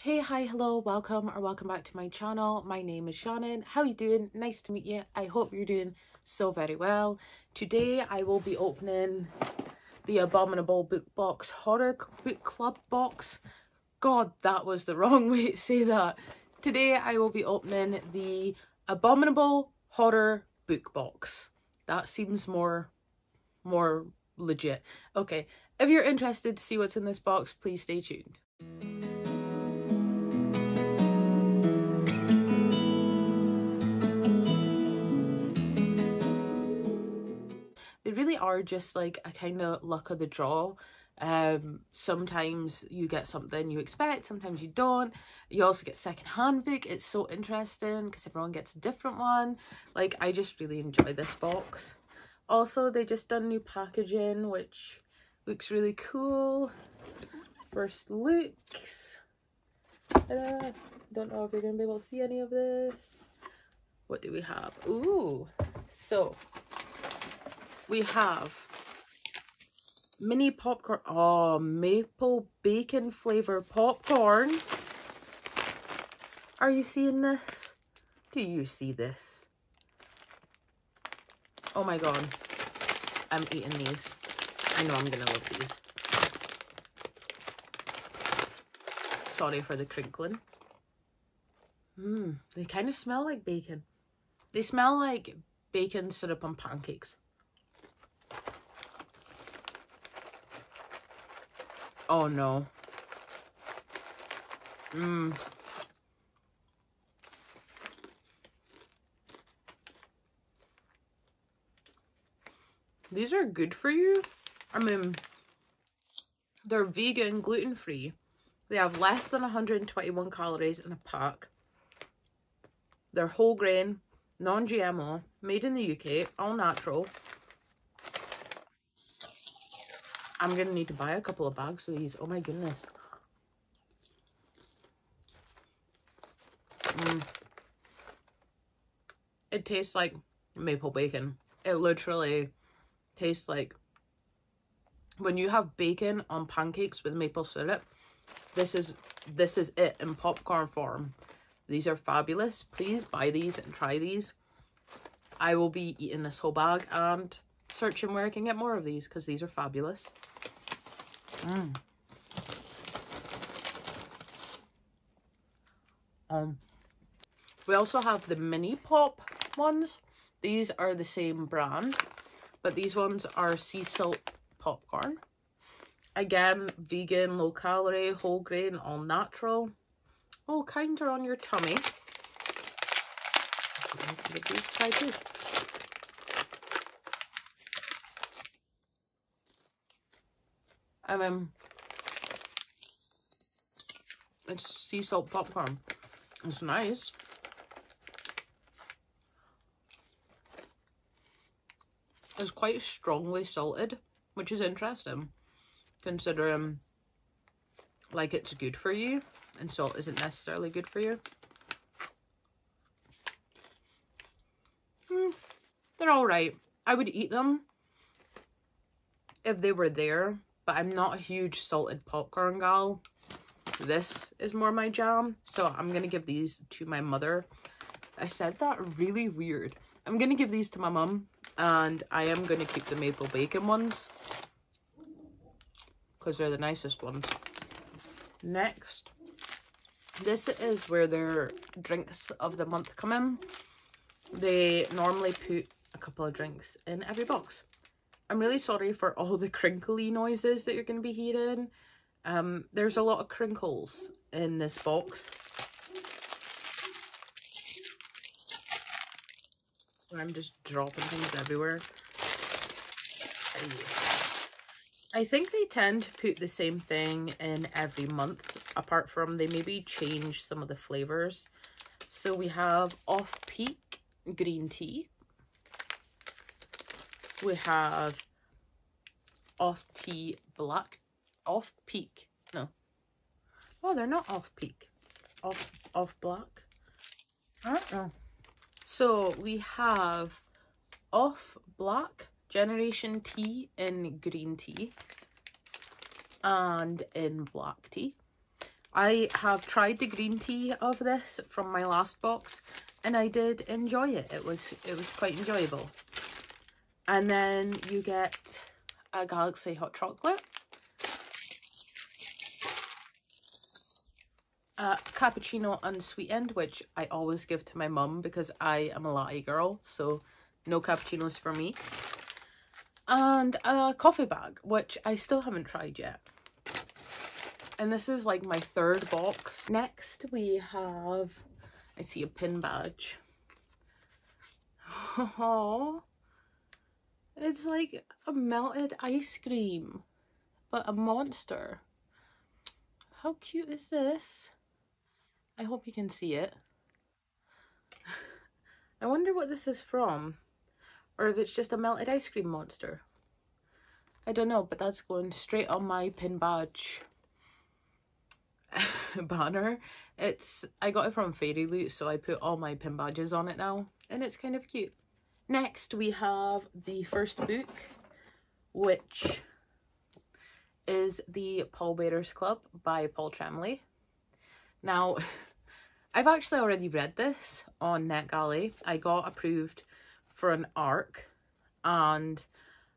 Hey, hi, hello, welcome or welcome back to my channel. My name is Shannon. How are you doing? Nice to meet you. I hope you're doing so very well. Today I will be opening the Abominable Book Box Horror Book Club box. God, that was the wrong way to say that. Today I will be opening the Abominable Horror Book Box. That seems more, more legit. Okay, if you're interested to see what's in this box, please stay tuned. Are just like a kind of luck of the draw. Um, sometimes you get something you expect, sometimes you don't. You also get second-hand book. It's so interesting because everyone gets a different one. Like, I just really enjoy this box. Also, they just done new packaging, which looks really cool. First looks. Uh, don't know if you're to be able to see any of this. What do we have? Ooh. So, we have mini popcorn. Oh, maple bacon flavor popcorn. Are you seeing this? Do you see this? Oh my god. I'm eating these. I know I'm gonna love these. Sorry for the crinkling. Mmm, they kind of smell like bacon. They smell like bacon syrup on pancakes. Oh no. Mmm. These are good for you. I mean, they're vegan, gluten-free. They have less than 121 calories in a pack. They're whole grain, non-GMO, made in the UK, all natural. I'm gonna need to buy a couple of bags of these. Oh my goodness. Mm. It tastes like maple bacon. It literally tastes like when you have bacon on pancakes with maple syrup. This is this is it in popcorn form. These are fabulous. Please buy these and try these. I will be eating this whole bag and searching where I can get more of these because these are fabulous. Mm. Um, we also have the mini pop ones. These are the same brand, but these ones are sea salt popcorn. Again, vegan, low calorie, whole grain, all natural. All kinder on your tummy. I mean, it's sea salt popcorn. It's nice. It's quite strongly salted, which is interesting, considering like it's good for you and salt isn't necessarily good for you. Hmm, they're all right. I would eat them if they were there but I'm not a huge salted popcorn gal. This is more my jam, so I'm going to give these to my mother. I said that really weird. I'm going to give these to my mum, and I am going to keep the maple bacon ones because they're the nicest ones. Next, this is where their drinks of the month come in. They normally put a couple of drinks in every box. I'm really sorry for all the crinkly noises that you're going to be hearing. Um, there's a lot of crinkles in this box. I'm just dropping things everywhere. I think they tend to put the same thing in every month, apart from they maybe change some of the flavours. So we have Off-Peak Green Tea we have off tea black off peak no. Oh they're not off peak. Off off black. I don't know so we have off black generation tea in green tea and in black tea I have tried the green tea of this from my last box and I did enjoy it. It was it was quite enjoyable. And then you get a Galaxy hot chocolate. A cappuccino unsweetened, which I always give to my mum because I am a latte girl, so no cappuccinos for me. And a coffee bag, which I still haven't tried yet. And this is like my third box. Next we have, I see a pin badge. Oh, it's like a melted ice cream, but a monster. How cute is this? I hope you can see it. I wonder what this is from, or if it's just a melted ice cream monster. I don't know, but that's going straight on my pin badge banner. It's I got it from Fairy Loot, so I put all my pin badges on it now, and it's kind of cute. Next, we have the first book, which is The Pallbearers Club by Paul Tremblay. Now, I've actually already read this on NetGalley. I got approved for an ARC, and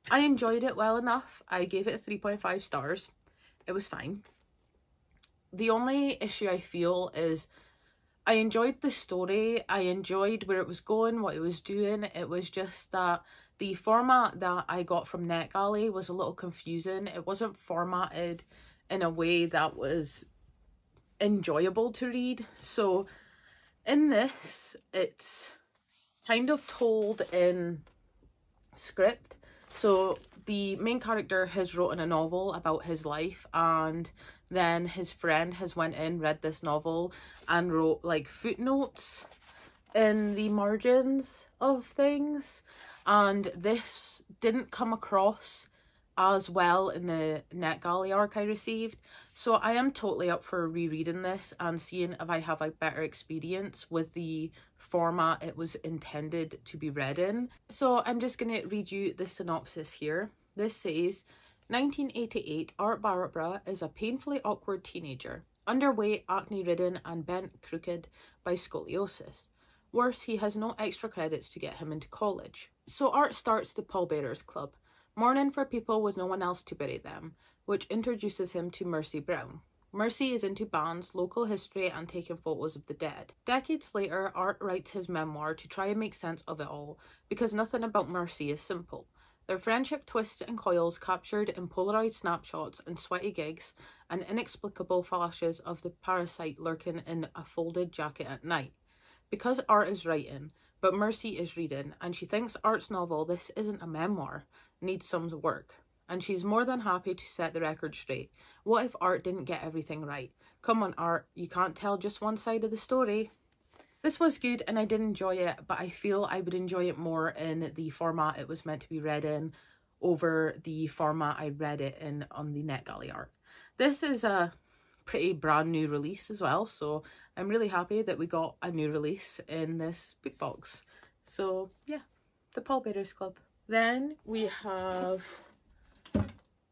I enjoyed it well enough. I gave it 3.5 stars. It was fine the only issue I feel is I enjoyed the story. I enjoyed where it was going, what it was doing. It was just that the format that I got from NetGalley was a little confusing. It wasn't formatted in a way that was enjoyable to read. So in this, it's kind of told in script. So the main character has written a novel about his life and then his friend has went in, read this novel and wrote like footnotes in the margins of things. And this didn't come across as well in the NetGalley ARC I received. So I am totally up for rereading this and seeing if I have a better experience with the format it was intended to be read in. So I'm just going to read you the synopsis here. This says, 1988, Art Barbara is a painfully awkward teenager, underweight, acne-ridden and bent crooked by scoliosis. Worse, he has no extra credits to get him into college. So Art starts the Pallbearers Club, mourning for people with no one else to bury them, which introduces him to Mercy Brown. Mercy is into bands, local history, and taking photos of the dead. Decades later, Art writes his memoir to try and make sense of it all, because nothing about Mercy is simple. Their friendship twists and coils captured in Polaroid snapshots and sweaty gigs and inexplicable flashes of the parasite lurking in a folded jacket at night. Because Art is writing, but Mercy is reading, and she thinks Art's novel, this isn't a memoir, needs some work. And she's more than happy to set the record straight. What if Art didn't get everything right? Come on, Art, you can't tell just one side of the story. This was good and I did enjoy it, but I feel I would enjoy it more in the format it was meant to be read in over the format I read it in on the NetGalley art. This is a pretty brand new release as well, so I'm really happy that we got a new release in this book box. So yeah, the Pallbearers Club. Then we have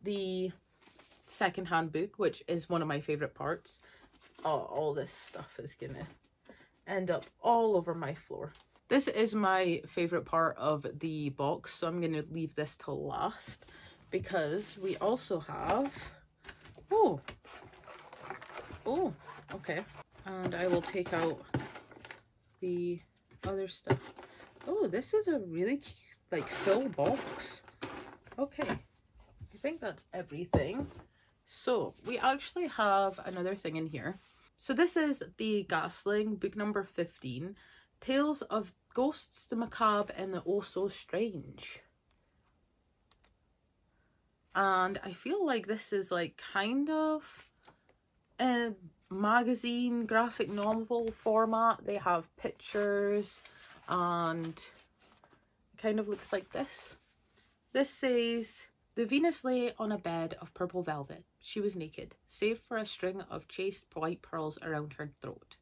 the second-hand book, which is one of my favourite parts. Oh, all this stuff is gonna end up all over my floor. This is my favorite part of the box, so I'm going to leave this till last because we also have, oh, oh, okay. And I will take out the other stuff. Oh, this is a really like full box. Okay, I think that's everything. So we actually have another thing in here. So this is The Ghastling, book number 15. Tales of Ghosts, the Macabre, and the Oh So Strange. And I feel like this is like kind of a magazine graphic novel format. They have pictures and kind of looks like this. This says the Venus lay on a bed of purple velvet. She was naked, save for a string of chaste white pearls around her throat.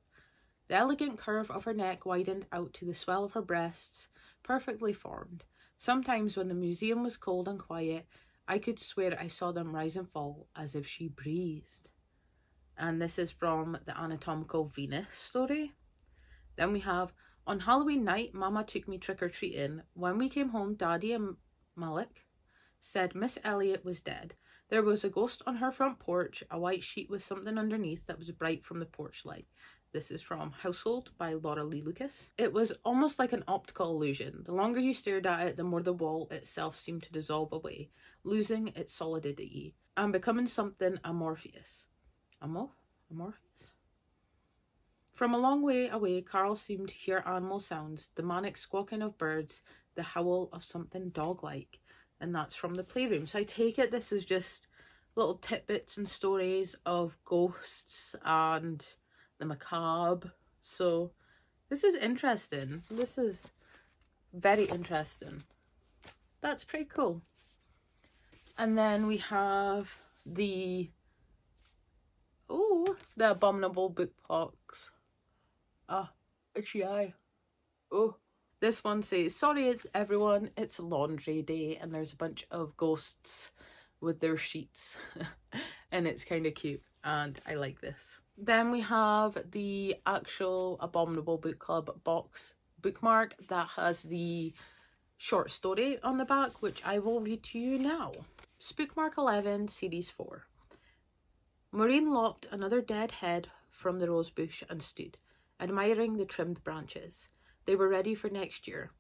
The elegant curve of her neck widened out to the swell of her breasts, perfectly formed. Sometimes when the museum was cold and quiet, I could swear I saw them rise and fall as if she breathed. and this is from the Anatomical Venus story. Then we have on Halloween night, Mama took me trick or treating. When we came home, Daddy and Malik said Miss Elliot was dead. There was a ghost on her front porch, a white sheet with something underneath that was bright from the porch light. This is from Household by Laura Lee Lucas. It was almost like an optical illusion. The longer you stared at it, the more the wall itself seemed to dissolve away, losing its solidity and becoming something amorphous. Amor? Amorphous? From a long way away, Carl seemed to hear animal sounds, the manic squawking of birds, the howl of something dog-like. And that's from the playroom. So I take it this is just little tidbits and stories of ghosts and the macabre. So this is interesting. This is very interesting. That's pretty cool. And then we have the oh the abominable book box Ah, itchy eye. Oh. This one says, sorry it's everyone, it's laundry day and there's a bunch of ghosts with their sheets and it's kind of cute and I like this. Then we have the actual Abominable Book Club box bookmark that has the short story on the back which I will read to you now. Spookmark 11 Series 4 Maureen lopped another dead head from the rose bush and stood admiring the trimmed branches. They were ready for next year,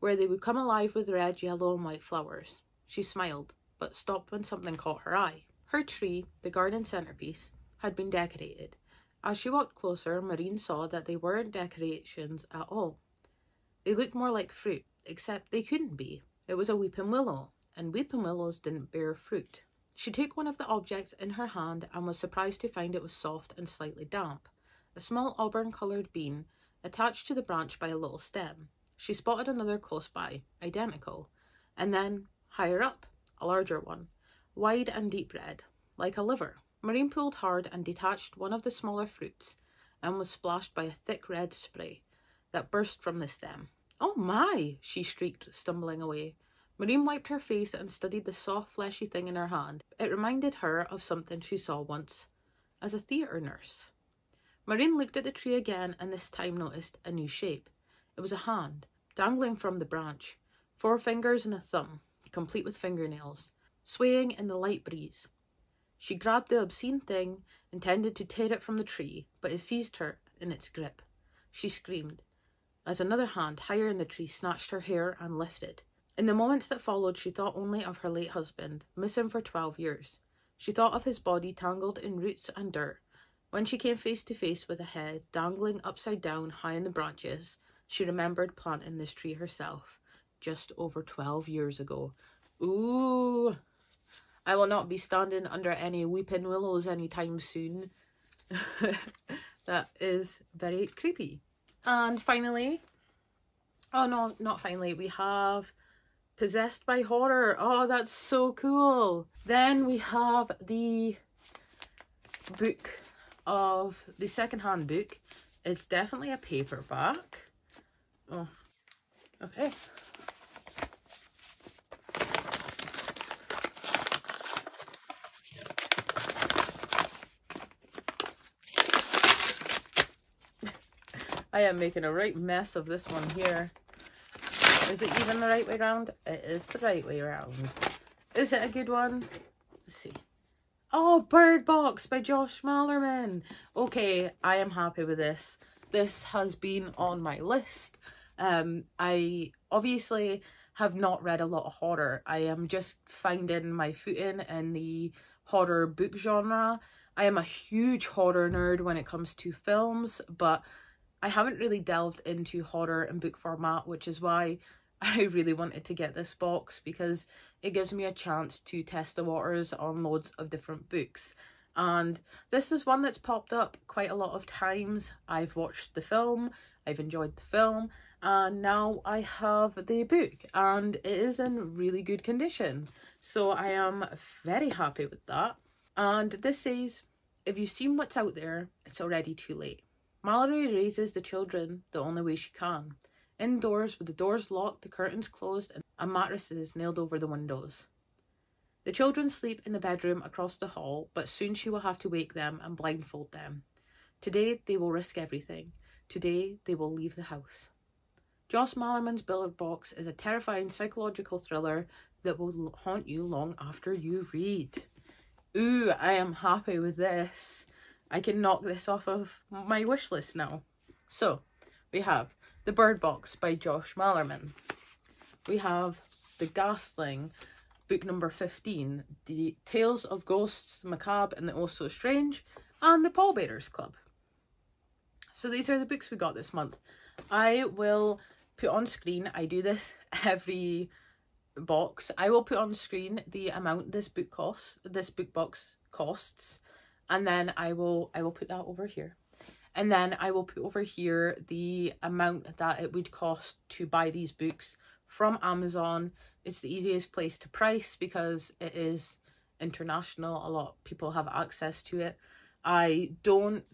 where they would come alive with red, yellow, and white flowers. She smiled, but stopped when something caught her eye. Her tree, the garden centerpiece, had been decorated. As she walked closer, Maureen saw that they weren't decorations at all. They looked more like fruit, except they couldn't be. It was a weeping willow, and weeping willows didn't bear fruit. She took one of the objects in her hand and was surprised to find it was soft and slightly damp a small auburn-coloured bean attached to the branch by a little stem. She spotted another close by, identical, and then, higher up, a larger one, wide and deep red, like a liver. Maureen pulled hard and detached one of the smaller fruits and was splashed by a thick red spray that burst from the stem. Oh my! she shrieked, stumbling away. Maureen wiped her face and studied the soft, fleshy thing in her hand. It reminded her of something she saw once as a theatre nurse. Maureen looked at the tree again and this time noticed a new shape. It was a hand, dangling from the branch, four fingers and a thumb, complete with fingernails, swaying in the light breeze. She grabbed the obscene thing, intended to tear it from the tree, but it seized her in its grip. She screamed, as another hand higher in the tree snatched her hair and lifted. In the moments that followed, she thought only of her late husband, missing for twelve years. She thought of his body tangled in roots and dirt, when she came face to face with a head dangling upside down high in the branches, she remembered planting this tree herself just over 12 years ago. Ooh, I will not be standing under any weeping willows anytime soon. that is very creepy. And finally, oh no, not finally, we have Possessed by Horror. Oh, that's so cool. Then we have the book of the second-hand book. It's definitely a paperback. Oh, okay. I am making a right mess of this one here. Is it even the right way around? It is the right way around. Is it a good one? Oh, Bird Box by Josh Malerman. Okay, I am happy with this. This has been on my list. Um, I obviously have not read a lot of horror. I am just finding my footing in the horror book genre. I am a huge horror nerd when it comes to films, but I haven't really delved into horror in book format, which is why I really wanted to get this box because it gives me a chance to test the waters on loads of different books. And this is one that's popped up quite a lot of times. I've watched the film, I've enjoyed the film, and now I have the book and it is in really good condition. So I am very happy with that. And this says, if you've seen what's out there, it's already too late. Mallory raises the children the only way she can. Indoors, with the doors locked, the curtains closed, and mattresses nailed over the windows. The children sleep in the bedroom across the hall, but soon she will have to wake them and blindfold them. Today they will risk everything. Today they will leave the house. Josh Malerman's Billiard Box is a terrifying psychological thriller that will haunt you long after you read. Ooh, I am happy with this. I can knock this off of my wish list now. So, we have The Bird Box by Josh Malerman. We have The Ghastling, book number 15, The Tales of Ghosts, Macabre and the Oh So Strange, and The Pallbearers Club. So these are the books we got this month. I will put on screen, I do this every box, I will put on screen the amount this book costs, this book box costs, and then I will I will put that over here. And then I will put over here the amount that it would cost to buy these books from Amazon. It's the easiest place to price because it is international. A lot of people have access to it. I don't,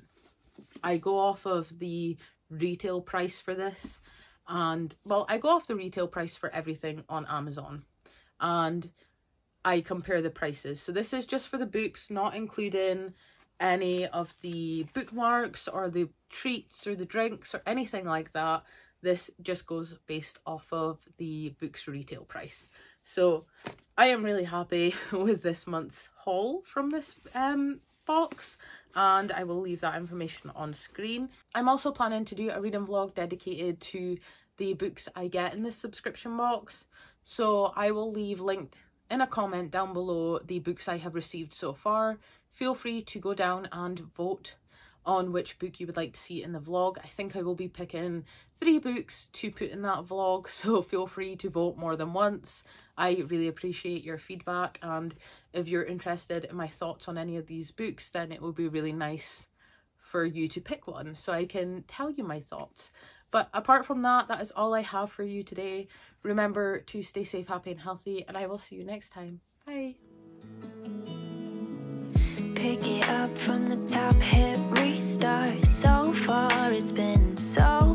I go off of the retail price for this and well, I go off the retail price for everything on Amazon and I compare the prices. So this is just for the books, not including any of the bookmarks or the treats or the drinks or anything like that. This just goes based off of the book's retail price. So I am really happy with this month's haul from this um, box and I will leave that information on screen. I'm also planning to do a reading vlog dedicated to the books I get in this subscription box. So I will leave linked in a comment down below the books I have received so far. Feel free to go down and vote on which book you would like to see in the vlog. I think I will be picking three books to put in that vlog, so feel free to vote more than once. I really appreciate your feedback and if you're interested in my thoughts on any of these books, then it would be really nice for you to pick one so I can tell you my thoughts. But apart from that, that is all I have for you today. Remember to stay safe, happy and healthy, and I will see you next time. Bye pick it up from the top, hit restart. So far, it's been so